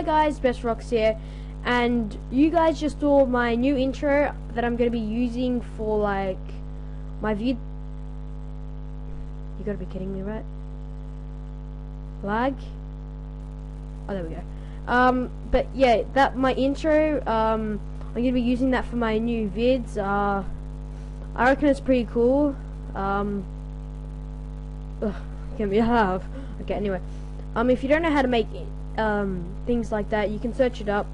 hi guys, Best Rox here, and you guys just saw my new intro that I'm gonna be using for like my vid. You gotta be kidding me, right? Lag. Oh, there we go. Um, but yeah, that my intro. Um, I'm gonna be using that for my new vids. Uh, I reckon it's pretty cool. Um, ugh, can we have? Okay, anyway. Um, if you don't know how to make um, things like that, you can search it up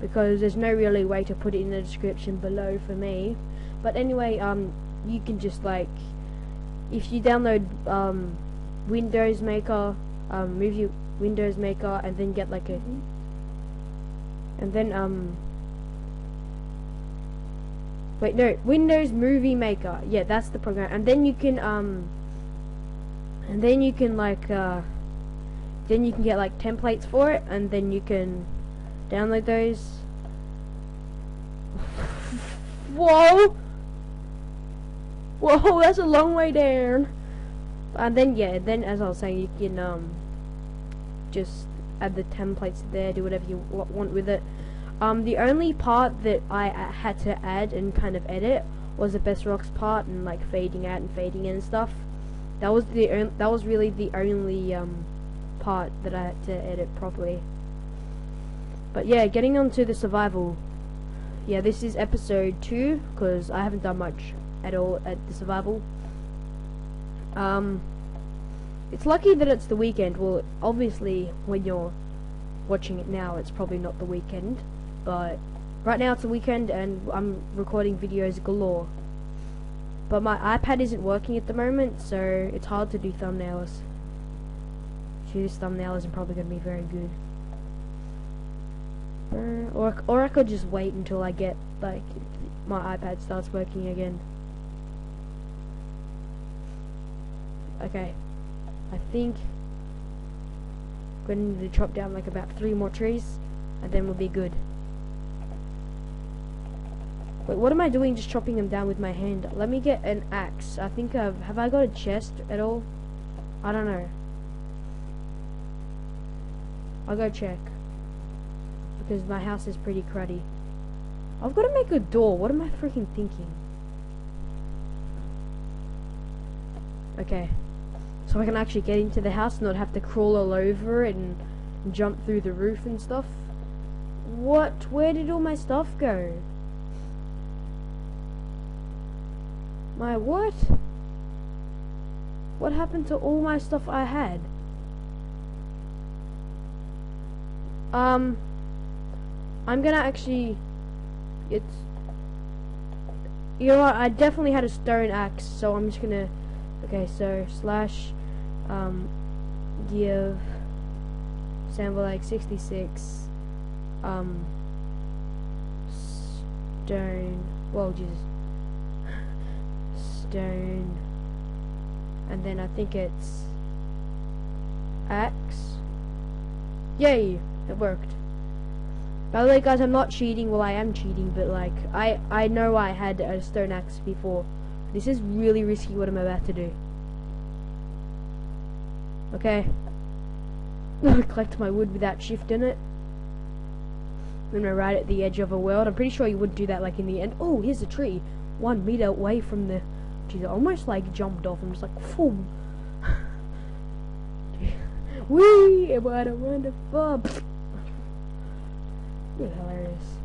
because there's no really way to put it in the description below for me. But anyway, um, you can just like, if you download um, Windows Maker, um, Movie Windows Maker, and then get like a, and then um, wait no, Windows Movie Maker, yeah, that's the program, and then you can um, and then you can like uh then you can get like templates for it and then you can download those. Whoa! Whoa that's a long way down. And then yeah then as I was saying you can um just add the templates there do whatever you want with it. Um the only part that I had to add and kind of edit was the best rox part and like fading out and fading in and stuff. That was the that was really the only um part that I had to edit properly. But yeah, getting on to the survival. Yeah, this is episode 2, because I haven't done much at all at the survival. Um, it's lucky that it's the weekend. Well, obviously, when you're watching it now, it's probably not the weekend. But right now it's the weekend, and I'm recording videos galore. But my iPad isn't working at the moment, so it's hard to do thumbnails. This thumbnail isn't probably going to be very good. Uh, or, or I could just wait until I get, like, my iPad starts working again. Okay. I think I'm going to need to chop down, like, about three more trees, and then we'll be good. Wait, what am I doing just chopping them down with my hand? Let me get an axe. I think I've... Have I got a chest at all? I don't know. I'll go check. Because my house is pretty cruddy. I've got to make a door. What am I freaking thinking? Okay. So I can actually get into the house and not have to crawl all over it and jump through the roof and stuff. What? Where did all my stuff go? My what? What happened to all my stuff I had? Um, I'm gonna actually, it's, you know what, I definitely had a stone axe, so I'm just gonna, okay, so slash, um, give sample like 66, um, stone, well, Jesus, stone, and then I think it's axe, yay! It worked. By the way, guys, I'm not cheating. Well, I am cheating, but like, I I know I had a stone axe before. This is really risky what I'm about to do. Okay. Collect my wood without shifting it. I'm gonna right at the edge of a world. I'm pretty sure you would do that like in the end. Oh, here's a tree. One meter away from the... Jeez, almost like jumped off. I'm just like, boom. Wee! What a wonderful be hilarious.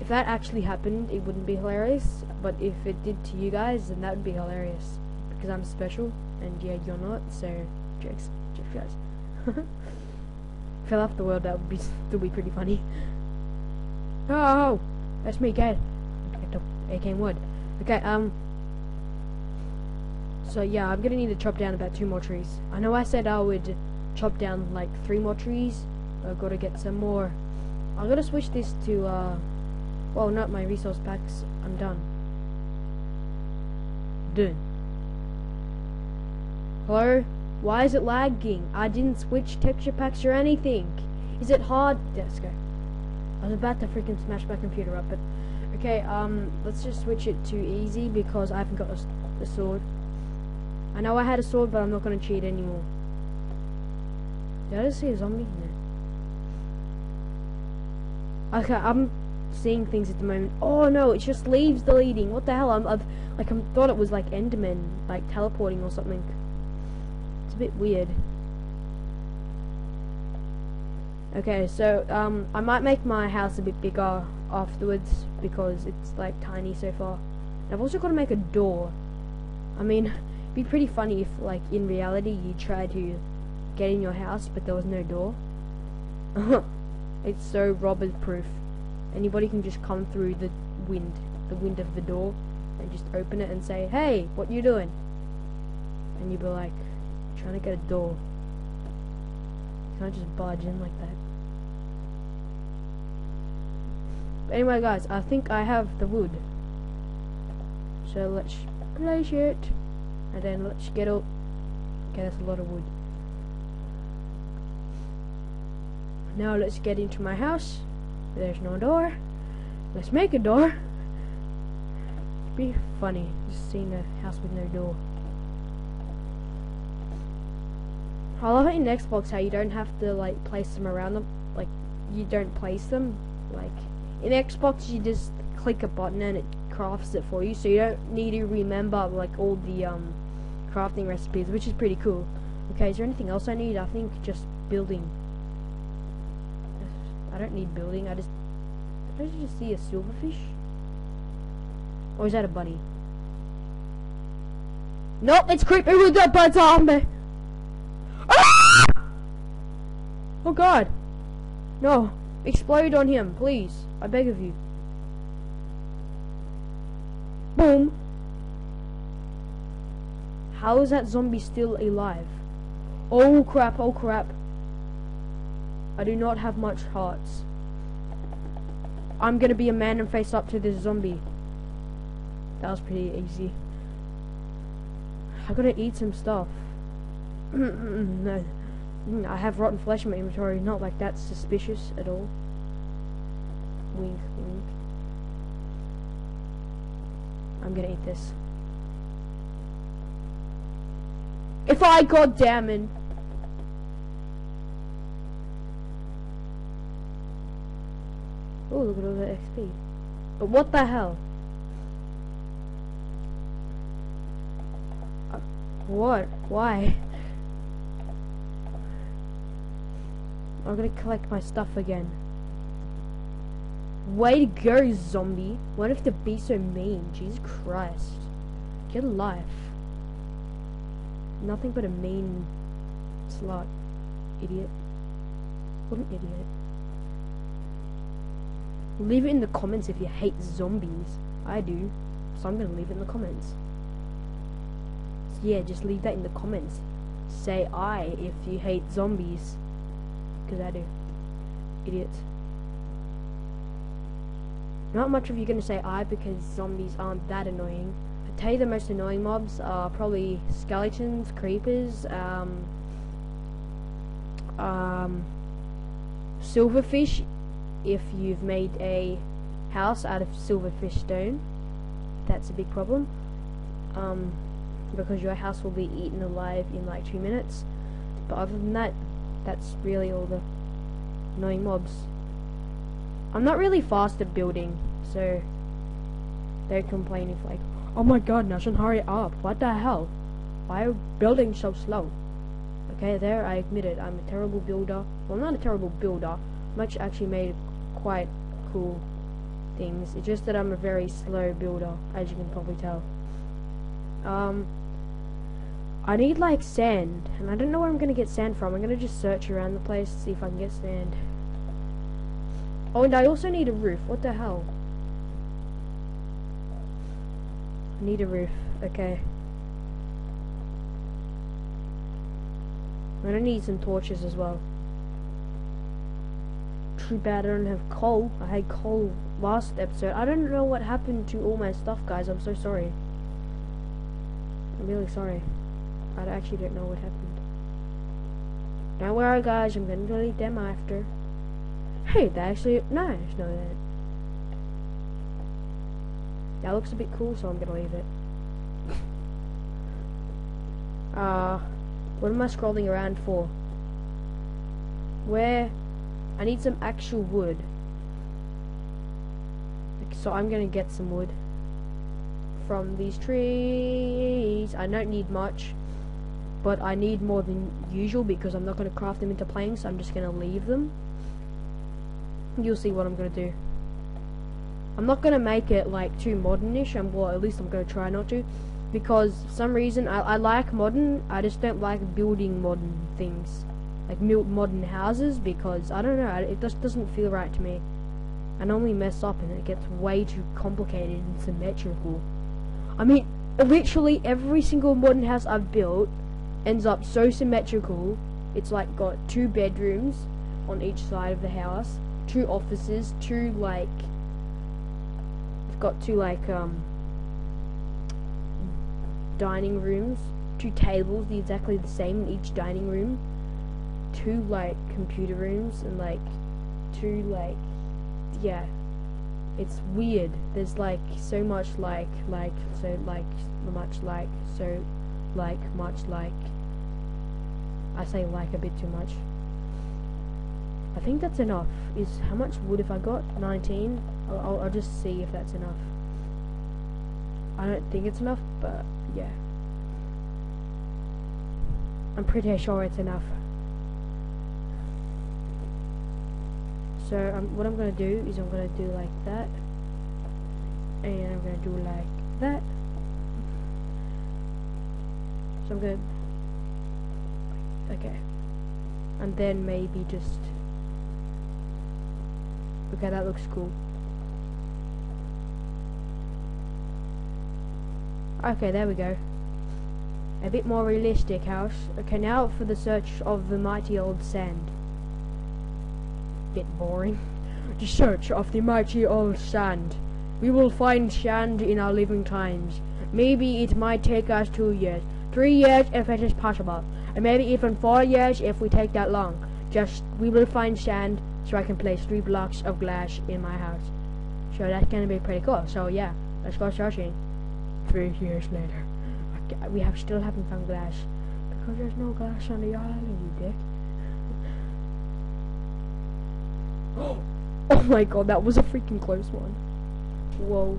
If that actually happened, it wouldn't be hilarious. But if it did to you guys, then that would be hilarious. Because I'm special, and yeah, you're not. So, jokes, jokes, guys. Fell off the world. That would be still be pretty funny. Oh, that's me, guys. AK wood. Okay, um. So yeah, I'm gonna need to chop down about two more trees. I know I said I would chop down like three more trees. I've got to get some more I'm gonna switch this to, uh, well, not my resource packs. I'm done. Done. Hello? Why is it lagging? I didn't switch texture packs or anything. Is it hard? Let's. I was about to freaking smash my computer up, but okay. Um, let's just switch it to easy because I haven't got a, a sword. I know I had a sword, but I'm not gonna cheat anymore. Did I just see a zombie? No. Okay, I'm seeing things at the moment. Oh no, it just leaves the leading. What the hell? I'm, I've like I thought it was like Enderman, like teleporting or something. It's a bit weird. Okay, so um, I might make my house a bit bigger afterwards because it's like tiny so far. And I've also got to make a door. I mean, it'd be pretty funny if like in reality you try to get in your house but there was no door. it's so robber proof. Anybody can just come through the wind, the wind of the door, and just open it and say, "Hey, what you doing?" And you'd be like, "Trying to get a door." You can't just barge in like that. But anyway, guys, I think I have the wood. So let's place it, and then let's get up. Get us a lot of wood. Now let's get into my house. There's no door. Let's make a door. It'd be funny just seeing a house with no door. I love it in Xbox how you don't have to like place them around them. Like you don't place them. Like in Xbox you just click a button and it crafts it for you, so you don't need to remember like all the um crafting recipes, which is pretty cool. Okay, is there anything else I need? I think just building. I don't need building. I just did I just see a silverfish? Or is that a bunny? Nope, it's creeping with the butt zombie. Ah! Oh god. No. Explode on him, please. I beg of you. Boom. How is that zombie still alive? Oh crap, oh crap. I do not have much hearts. I'm gonna be a man and face up to this zombie. That was pretty easy. I gotta eat some stuff. no. I have rotten flesh in my inventory, not like that's suspicious at all. Wink, wink. I'm gonna eat this. If I got damn Oh, look at all the XP. But what the hell? Uh, what? Why? I'm gonna collect my stuff again. Way to go, zombie. What if to be so mean? Jesus Christ. Get a life. Nothing but a mean slut. Idiot. What an idiot. Leave it in the comments if you hate zombies. I do. So I'm gonna leave it in the comments. So yeah, just leave that in the comments. Say I if you hate zombies. Because I do. Idiots. Not much of you gonna say I because zombies aren't that annoying. I tell you the most annoying mobs are probably skeletons, creepers, um, um, silverfish if you've made a house out of silverfish stone. That's a big problem. Um, because your house will be eaten alive in like two minutes. But other than that, that's really all the annoying mobs. I'm not really fast at building, so they complain if like, oh my god, Nation, hurry up! What the hell? Why are building so slow? Okay, there I admit it. I'm a terrible builder. Well, not a terrible builder. Much actually made quite cool things. It's just that I'm a very slow builder, as you can probably tell. Um, I need like sand, and I don't know where I'm gonna get sand from. I'm gonna just search around the place to see if I can get sand. Oh, and I also need a roof. What the hell? I need a roof. Okay. I'm gonna need some torches as well too bad I don't have coal. I had coal last episode. I don't know what happened to all my stuff, guys. I'm so sorry. I'm really sorry. I actually don't know what happened. Don't worry, guys. I'm gonna delete them after. Hey, that actually nice. No, that that looks a bit cool, so I'm gonna leave it. uh, what am I scrolling around for? Where I need some actual wood. so I'm gonna get some wood from these trees. I don't need much, but I need more than usual because I'm not gonna craft them into planks. I'm just gonna leave them. You'll see what I'm gonna do. I'm not gonna make it like too modernish, and well, at least I'm gonna try not to, because for some reason I, I like modern. I just don't like building modern things, like modern houses, because I don't know. It just doesn't feel right to me. I normally mess up, and it gets way too complicated and symmetrical. I mean, literally every single modern house I've built ends up so symmetrical. It's like got two bedrooms on each side of the house, two offices, two like got two like um dining rooms, two tables exactly the same in each dining room, two like computer rooms and like two like yeah. It's weird. There's like so much like like so like much like so like much like I say like a bit too much. I think that's enough. Is how much wood have I got? 19? I'll, I'll, I'll just see if that's enough. I don't think it's enough, but yeah. I'm pretty sure it's enough. So um, what I'm going to do is I'm going to do like that. And I'm to do like that. So I'm to... Okay. And then maybe just... Okay, that looks cool. Okay, there we go. A bit more realistic house. Okay, now for the search of the mighty old sand. Bit boring. The search of the mighty old sand. We will find sand in our living times. Maybe it might take us two years. Three years if it is possible. And maybe even four years if we take that long. Just, we will find sand so I can place three blocks of glass in my house. So that's gonna be pretty cool. So yeah, let's go searching three years later. We have still haven't found glass because there's no glass on the island, you dick. oh my god, that was a freaking close one. Whoa.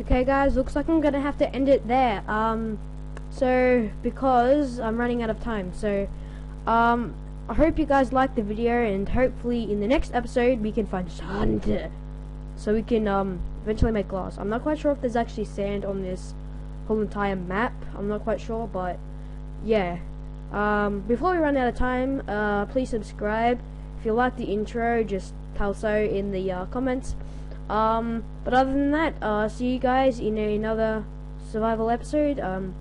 Okay guys, looks like I'm gonna have to end it there. Um, so, because I'm running out of time, so, um, I hope you guys liked the video, and hopefully in the next episode we can find sand, so we can, um, eventually make glass. I'm not quite sure if there's actually sand on this whole entire map. I'm not quite sure, but yeah. Um, before we run out of time, uh, please subscribe. If you like the intro, just tell so in the uh, comments. Um, but other than that, uh, see you guys in another survival episode. Um,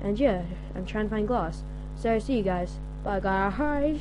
and yeah, I'm trying to find glass. So see you guys. Bye guys.